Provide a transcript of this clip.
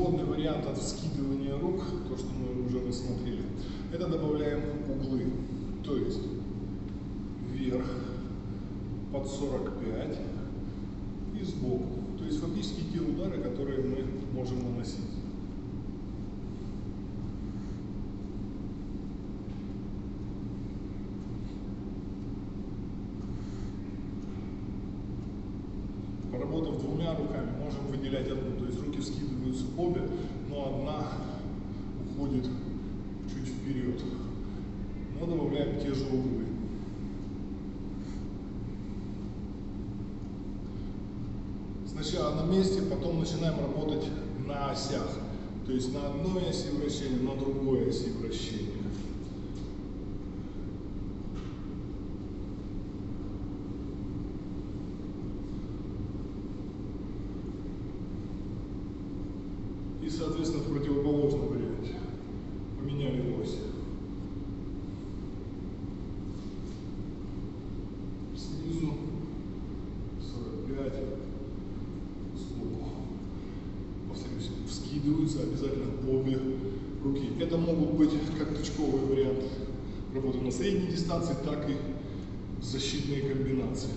производный вариант от вскидывания рук, то, что мы уже рассмотрели, это добавляем углы. То есть вверх под 45 и сбоку. То есть фактически те удары, которые мы можем наносить. Поработав двумя руками, можем выделять одну. То есть руки скидываются обе, но одна уходит чуть вперед. Но добавляем те же углы. Сначала на месте, потом начинаем работать на осях. То есть на одной оси вращения, на другой оси вращения. И, соответственно, в противоположном варианте поменяли ось. Снизу 45 сбоку. Повторюсь, вскидываются обязательно обе руки. Это могут быть как точковый вариант работы на средней дистанции, так и защитные комбинации.